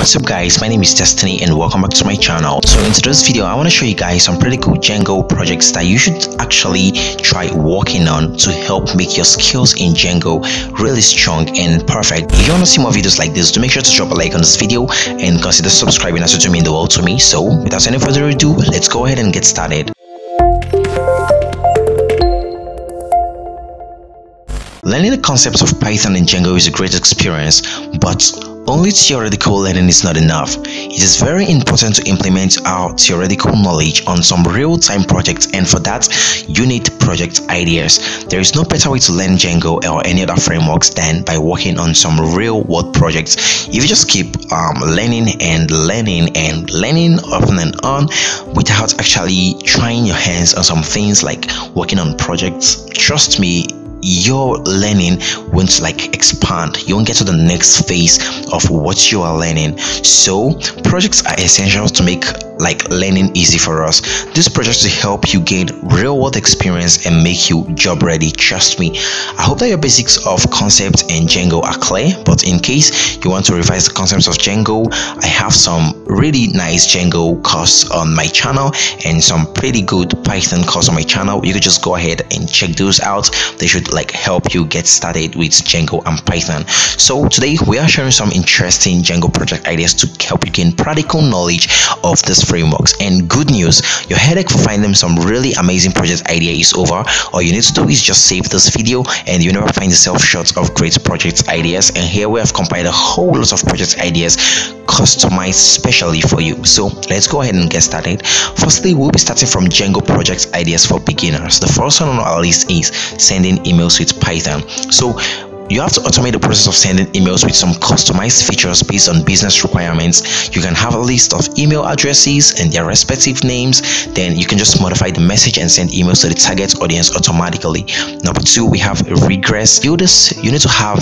what's up guys? My name is destiny and welcome back to my channel. So in today's video i want to show you guys some pretty cool django projects that you should actually try working on to help make your skills in django really strong and perfect. If you want to see more videos like this do make sure to drop a like on this video and consider subscribing as it would mean the world to me. So without any further ado let's go ahead and get started. Learning the concepts of Python and Django is a great experience, but only theoretical learning is not enough. It is very important to implement our theoretical knowledge on some real-time projects and for that, you need project ideas. There is no better way to learn Django or any other frameworks than by working on some real-world projects. If you just keep um, learning and learning and learning on and on without actually trying your hands on some things like working on projects, trust me, your learning won't like expand. You won't get to the next phase of what you are learning. So projects are essential to make like learning easy for us. This project will help you gain real world experience and make you job ready. Trust me. I hope that your basics of concepts and django are clear but in case you want to revise the concepts of django i have some really nice django course on my channel and some pretty good python course on my channel. You could just go ahead and check those out. They should like help you get started with django and python. So today we are sharing some interesting django project ideas to help you gain practical knowledge of this frameworks. And good news your headache for finding some really amazing project idea is over. All you need to do is just save this video and you never find yourself short of great project ideas. And here we have compiled a whole lot of project ideas customized specially for you. So let's go ahead and get started. Firstly we'll be starting from django project ideas for beginners. The first one on our list is sending emails with python. So you have to automate the process of sending emails with some customized features based on business requirements. You can have a list of email addresses and their respective names. Then you can just modify the message and send emails to the target audience automatically. Number two, we have regex. Do this, you need to have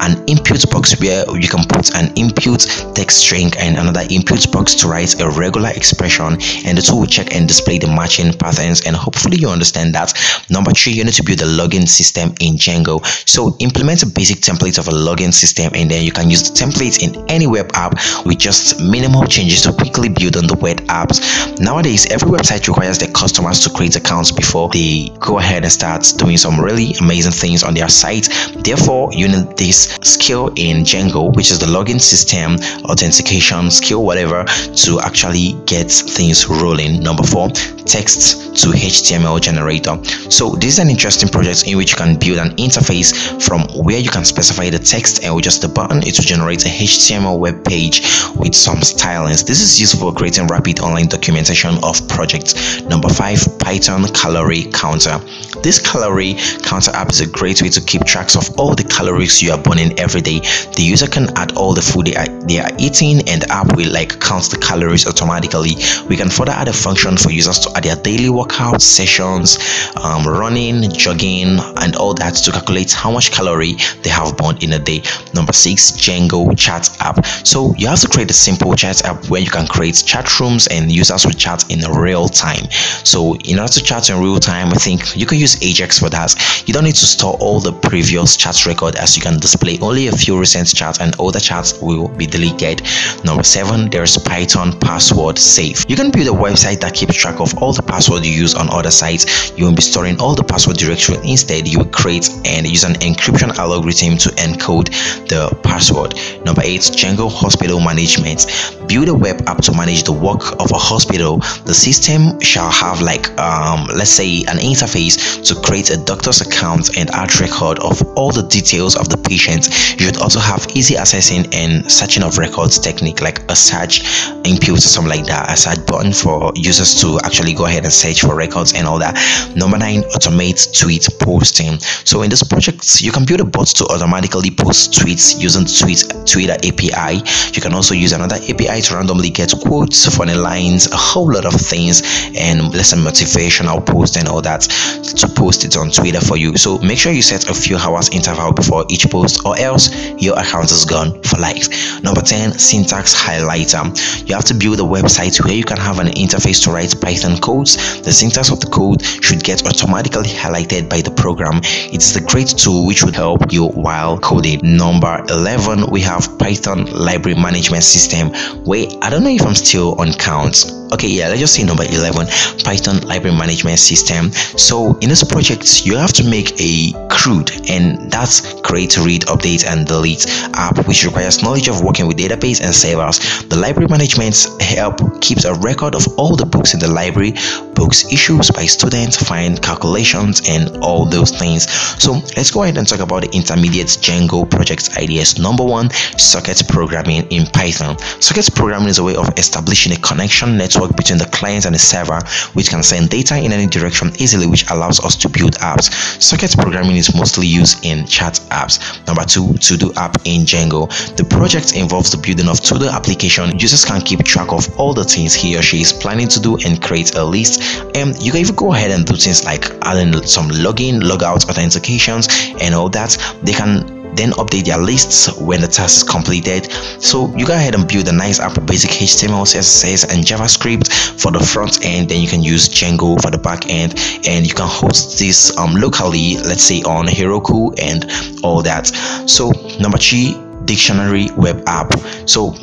an input box where you can put an input text string and another input box to write a regular expression. And the tool will check and display the matching patterns. And hopefully you understand that. Number three you need to build a login system in django. So implement a basic template of a login system and then you can use the template in any web app with just minimal changes to quickly build on the web apps. Nowadays every website requires their customers to create accounts before they go ahead and start doing some really amazing things on their site. Therefore you need this skill in Django, which is the login system, authentication skill, whatever, to actually get things rolling. Number four, text to HTML generator. So this is an interesting project in which you can build an interface from where you can specify the text and with just a button, it will generate a HTML web page with some stylings. This is useful for creating rapid online documentation of projects. Number five, Python calorie counter. This calorie counter app is a great way to keep tracks of all the calories you are burning every day the user can add all the food they are, they are eating and the app will like count the calories automatically we can further add a function for users to add their daily workout sessions um, running jogging and all that to calculate how much calorie they have burned in a day number six django chat app so you have to create a simple chat app where you can create chat rooms and users will chat in real time so in order to chat in real time i think you can use ajax for that you don't need to store all the previous chat record as you can display only a few recent chats and other chats will be deleted. Number 7. There's Python password safe. You can build a website that keeps track of all the password you use on other sites. You won't be storing all the password directory. Instead, you will create and use an encryption algorithm to encode the password. Number 8. Django Hospital Management. Build a web app to manage the work of a hospital. The system shall have like um, let's say an interface to create a doctor's account and add record of all the details of the patient you should also have easy accessing and searching of records technique like a search input or something like that a search button for users to actually go ahead and search for records and all that number nine automate tweet posting so in this project you can build a bot to automatically post tweets using tweet twitter api you can also use another api to randomly get quotes funny lines a whole lot of things and less motivational post and all that to post it on twitter for you so make sure you set a few hours interval before each post or else your account is gone for life. Number 10, syntax highlighter. You have to build a website where you can have an interface to write Python codes. The syntax of the code should get automatically highlighted by the program. It's a great tool which would help you while coding. Number 11, we have Python library management system. Wait, I don't know if I'm still on count okay yeah let's just say number 11 python library management system. So in this project you have to make a CRUD and that's create read update and delete app which requires knowledge of working with database and servers. The library management help keeps a record of all the books in the library books issues by students find calculations and all those things so let's go ahead and talk about the intermediate django project ideas number one socket programming in python socket programming is a way of establishing a connection network between the client and the server which can send data in any direction easily which allows us to build apps. Socket programming is mostly used in chat apps. Number two, to-do app in Django. The project involves the building of to-do application. Users can keep track of all the things he or she is planning to do and create a list. And you can even go ahead and do things like adding some login, logout authentications and all that. They can then update their lists when the task is completed. So you go ahead and build a nice app basic html css and javascript for the front end. Then you can use django for the back end and you can host this um, locally let's say on heroku and all that. So number three dictionary web app. So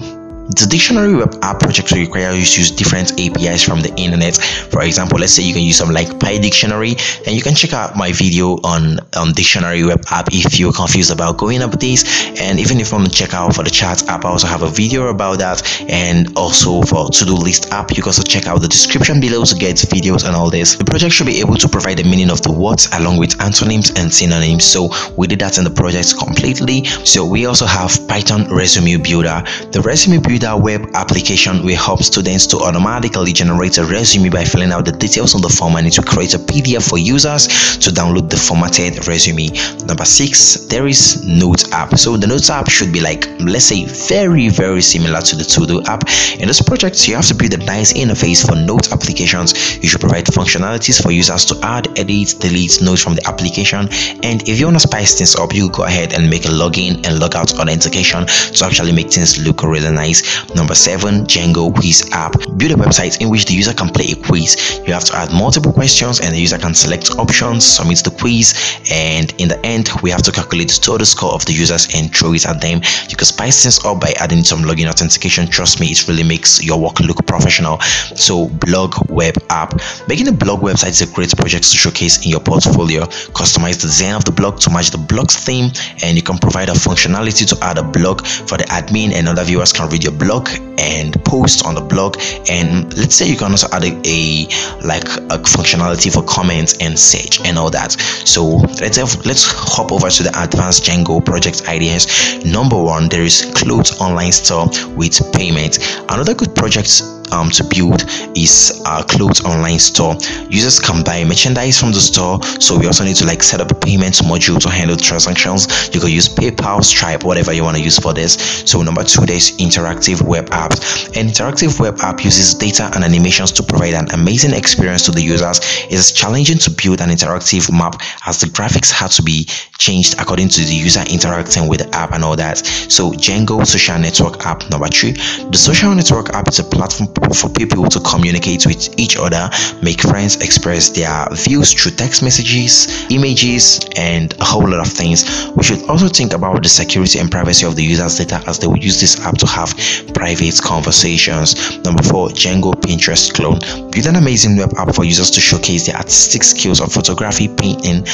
the dictionary web app project will require you to use different APIs from the internet. For example, let's say you can use some like PyDictionary, and you can check out my video on on dictionary web app if you're confused about going up this. And even if you want to check out for the chat app, I also have a video about that. And also for to-do list app, you can also check out the description below to get videos and all this. The project should be able to provide the meaning of the words along with antonyms and synonyms. So we did that in the project completely. So we also have Python resume builder. The resume builder Builder web application will help students to automatically generate a resume by filling out the details on the form and it will create a PDF for users to download the formatted resume. Number six, there is Notes app. So the Notes app should be like, let's say, very, very similar to the To-Do app. In this project, you have to build a nice interface for note applications. You should provide functionalities for users to add, edit, delete notes from the application. And if you want to spice things up, you go ahead and make a login and logout authentication to actually make things look really nice. Number seven, Django Quiz app. Build a website in which the user can play a quiz. You have to add multiple questions and the user can select options, submit the quiz, and in the end, we have to calculate the total score of the users and throw it at them. You can spice things up by adding some login authentication. Trust me, it really makes your work look professional. So, blog web app. Making a blog website is a great project to showcase in your portfolio. Customize the design of the blog to match the blog's theme, and you can provide a functionality to add a blog for the admin and other viewers can read your blog and post on the blog. And let's say you can also add a, a like a functionality for comments and search and all that. So let's have, let's hop over to the advanced django project ideas. Number one there is clothes online store with payment. Another good project um, to build is a clothes online store. Users can buy merchandise from the store so we also need to like set up a payment module to handle transactions. You can use paypal stripe whatever you want to use for this. So number two there's interactive web apps. An interactive web app uses data and animations to provide an amazing experience to the users. It is challenging to build an interactive map as the graphics had to be changed according to the user interacting with the app and all that. So django social network app number three. The social network app is a platform for people to communicate with each other, make friends, express their views through text messages, images, and a whole lot of things. We should also think about the security and privacy of the user's data as they will use this app to have private conversations. Number four, Django Pinterest clone. Build an amazing web app for users to showcase their artistic skills of photography, painting,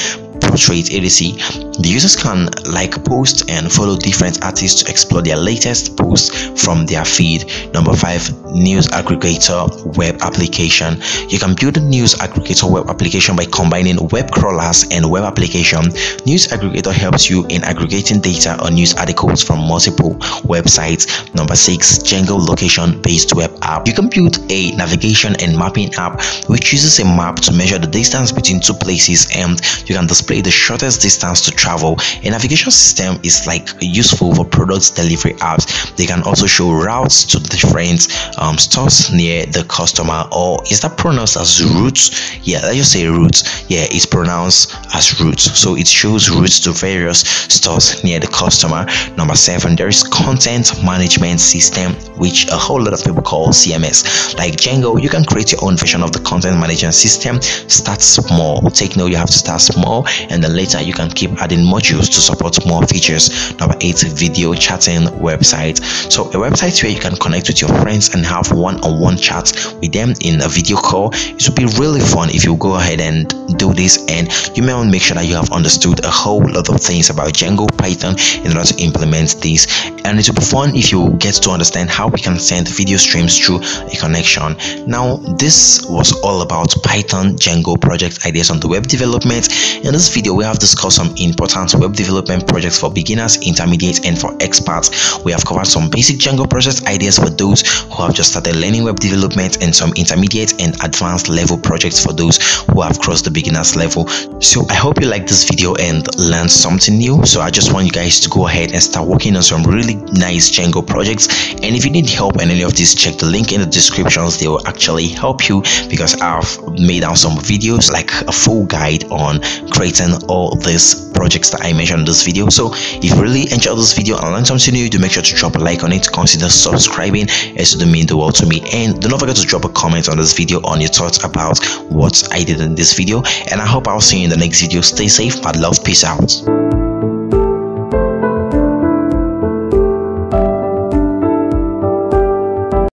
portrait etc the users can like post and follow different artists to explore their latest posts from their feed. Number five news aggregator web application. You can build a news aggregator web application by combining web crawlers and web application. News aggregator helps you in aggregating data on news articles from multiple websites. Number six django location based web app. You can build a navigation and mapping app which uses a map to measure the distance between two places and you can display the shortest distance to travel. A navigation system is like useful for product delivery apps. They can also show routes to different um, stores near the customer or is that pronounced as routes? Yeah, let's just say routes. Yeah, it's pronounced as routes. So it shows routes to various stores near the customer. Number seven, there is content management system, which a whole lot of people call CMS. Like Django, you can create your own version of the content management system. Start small. Take note, you have to start small and then later you can keep adding modules to support more features. Number eight video chatting website. So a website where you can connect with your friends and have one-on-one chats with them in a video call. It would be really fun if you go ahead and do this and you may want to make sure that you have understood a whole lot of things about django python in order to implement this and it will be fun if you get to understand how we can send video streams through a connection. Now this was all about python django project ideas on the web development. In this video we have discussed some important web development projects for beginners intermediate and for experts. We have covered some basic django project ideas for those who have just started learning web development and some intermediate and advanced level projects for those who have crossed the beginners level. So i hope you like this video and learned something new. So i just want you guys to go ahead and start working on some really nice django projects. And if you need help in any of these check the link in the descriptions. They will actually help you because i've made out some videos like a full guide on creating all these projects that i mentioned in this video. So if you really enjoyed this video and learned something new do make sure to drop a like on it. Consider subscribing. As it would mean the world to me. And do not forget to drop a comment on this video on your thoughts about what i did in this video. And i hope i'll see you in the next video. Stay safe but love. Peace out